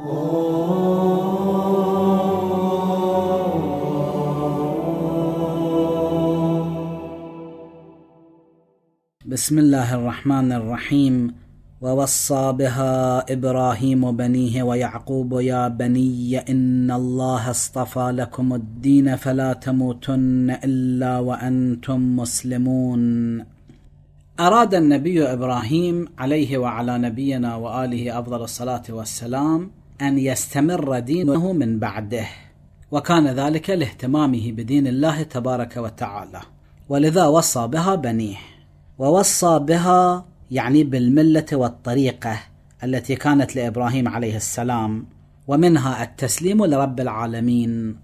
بسم الله الرحمن الرحيم. ووصى بها إبراهيم بنيه ويعقوب يا بني إن الله اصطفى لكم الدين فلا تموتن إلا وأنتم مسلمون. أراد النبي إبراهيم عليه وعلى نبينا وآله أفضل الصلاة والسلام أن يستمر دينه من بعده وكان ذلك لاهتمامه بدين الله تبارك وتعالى ولذا وصى بها بنيه ووصى بها يعني بالملة والطريقة التي كانت لإبراهيم عليه السلام ومنها التسليم لرب العالمين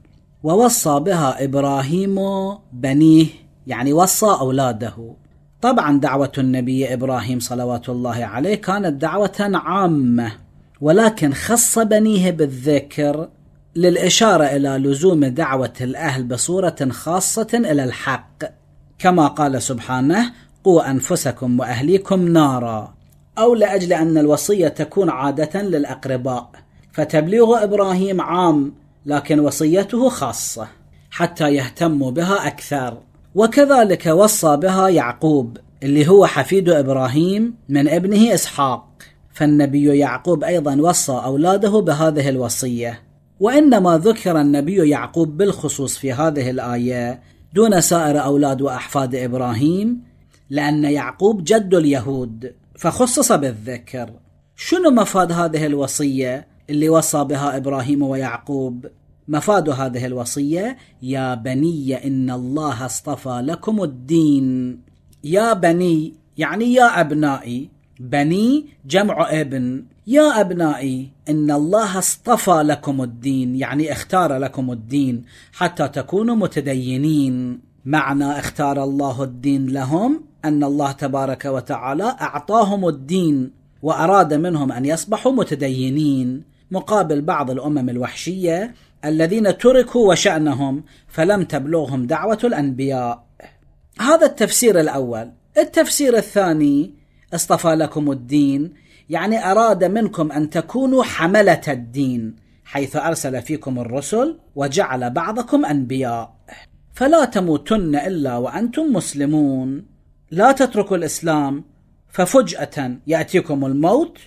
ووصى بها إبراهيم بنيه يعني وصى أولاده. طبعا دعوة النبي إبراهيم صلوات الله عليه كانت دعوة عامة ولكن خص بنيه بالذكر للإشارة إلى لزوم دعوة الأهل بصورة خاصة إلى الحق. كما قال سبحانه قوا أنفسكم وأهليكم نارا. أو لأجل أن الوصية تكون عادة للأقرباء. فتبليغ إبراهيم عام لكن وصيته خاصة حتى يهتموا بها أكثر. وكذلك وصى بها يعقوب اللي هو حفيد إبراهيم من ابنه إسحاق. فالنبي يعقوب أيضا وصى أولاده بهذه الوصية. وإنما ذكر النبي يعقوب بالخصوص في هذه الآية دون سائر أولاد وأحفاد إبراهيم لأن يعقوب جد اليهود فخصص بالذكر. شنو مفاد هذه الوصية اللي وصى بها إبراهيم ويعقوب؟ مفاد هذه الوصية يا بني إن الله اصطفى لكم الدين. يا بني يعني يا أبنائي بني جمع ابن. يا أبنائي إن الله اصطفى لكم الدين يعني اختار لكم الدين حتى تكونوا متدينين. معنى اختار الله الدين لهم؟ أن الله تبارك وتعالى أعطاهم الدين وأراد منهم أن يصبحوا متدينين. مقابل بعض الأمم الوحشية الذين تركوا وشأنهم فلم تبلغهم دعوة الأنبياء. هذا التفسير الأول. التفسير الثاني اصطفى لكم الدين. يعني أراد منكم أن تكونوا حملة الدين حيث أرسل فيكم الرسل وجعل بعضكم أنبياء. فلا تموتن إلا وأنتم مسلمون. لا تتركوا الإسلام ففجأة يأتيكم الموت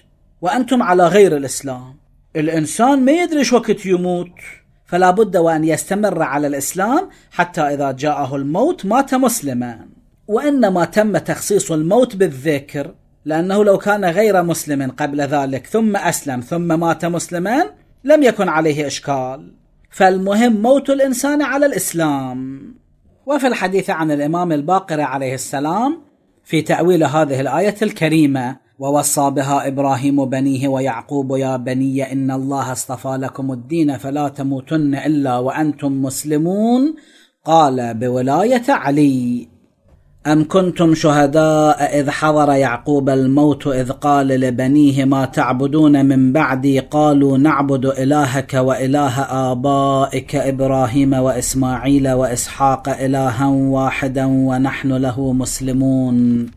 وأنتم على غير الإسلام. الإنسان ما يدري وقت يموت فلا بد وأن يستمر على الإسلام حتى إذا جاءه الموت مات مسلما. وإنما تم تخصيص الموت بالذكر لأنه لو كان غير مسلم قبل ذلك ثم أسلم ثم مات مسلما لم يكن عليه إشكال. فالمهم موت الإنسان على الإسلام. وفي الحديث عن الإمام الباقر عليه السلام في تأويل هذه الآية الكريمة ووصى بها إبراهيم بنيه ويعقوب يا بني إن الله اصطفى لكم الدين فلا تموتن إلا وأنتم مسلمون قال بولاية علي. أم كنتم شهداء إذ حضر يعقوب الموت إذ قال لبنيه ما تعبدون من بعدي؟ قالوا نعبد إلهك وإله آبائك إبراهيم وإسماعيل وإسحاق إلها واحدا ونحن له مسلمون.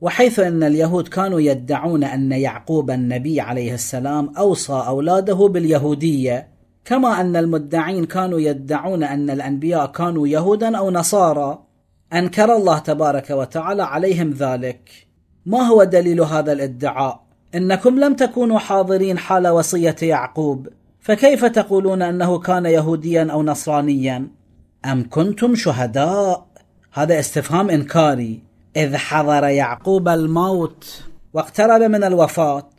وحيث أن اليهود كانوا يدعون أن يعقوب النبي عليه السلام أوصى أولاده باليهودية كما أن المدعين كانوا يدعون أن الأنبياء كانوا يهودا أو نصارى. أنكر الله تبارك وتعالى عليهم ذلك. ما هو دليل هذا الادعاء؟ إنكم لم تكونوا حاضرين حال وصية يعقوب فكيف تقولون أنه كان يهوديا أو نصرانيا؟ أم كنتم شهداء؟ هذا استفهام إنكاري. إذ حضر يعقوب الموت واقترب من الوفاة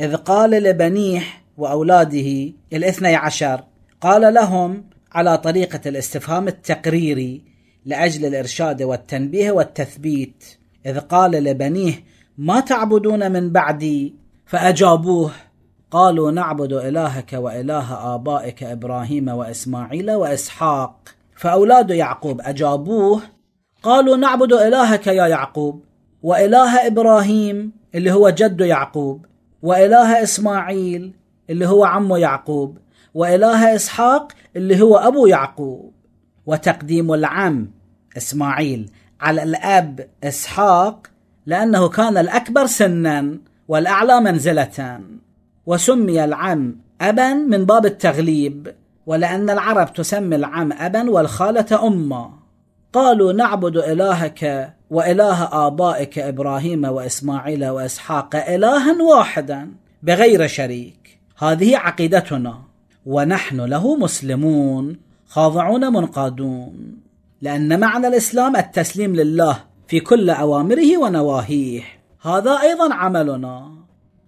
إذ قال لبنيه وأولاده الاثني عشر قال لهم على طريقة الاستفهام التقريري لأجل الإرشاد والتنبيه والتثبيت. إذ قال لبنيه ما تعبدون من بعدي؟ فأجابوه قالوا نعبد إلهك وإله آبائك إبراهيم وإسماعيل وإسحاق. فأولاد يعقوب أجابوه قالوا نعبد إلهك يا يعقوب وإله إبراهيم اللي هو جد يعقوب وإله إسماعيل اللي هو عم يعقوب وإله إسحاق اللي هو أبو يعقوب. وتقديم العم إسماعيل على الأب إسحاق لأنه كان الأكبر سنا والأعلى منزله وسمي العم أبا من باب التغليب ولأن العرب تسمي العم أبا والخالة أما قالوا نعبد إلهك وإله آبائك إبراهيم وإسماعيل وإسحاق إلها واحدا بغير شريك. هذه عقيدتنا ونحن له مسلمون. خاضعون منقادون لأن معنى الإسلام التسليم لله في كل أوامره ونواهيه. هذا أيضا عملنا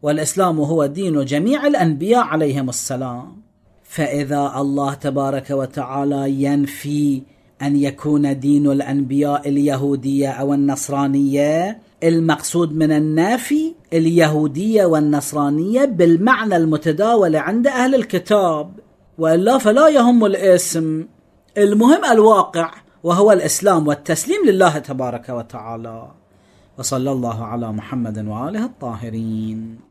والإسلام هو دين جميع الأنبياء عليهم السلام. فإذا الله تبارك وتعالى ينفي أن يكون دين الأنبياء اليهودية أو النصرانية المقصود من النافي اليهودية والنصرانية بالمعنى المتداول عند أهل الكتاب. وإلا فلا يهم الاسم. المهم الواقع وهو الإسلام والتسليم لله تبارك وتعالى. وصلى الله على محمد وآله الطاهرين.